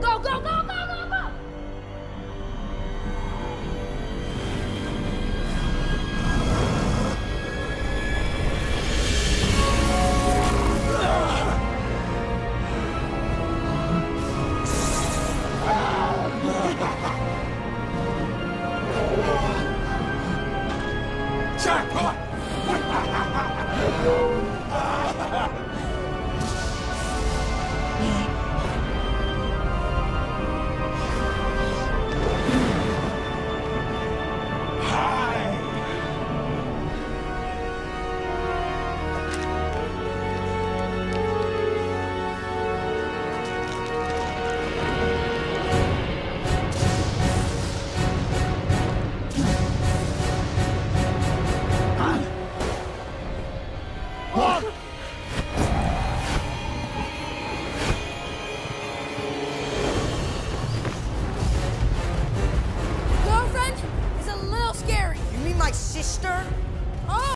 Go, go, go, go, go, go! Jackpot! my sister? Oh!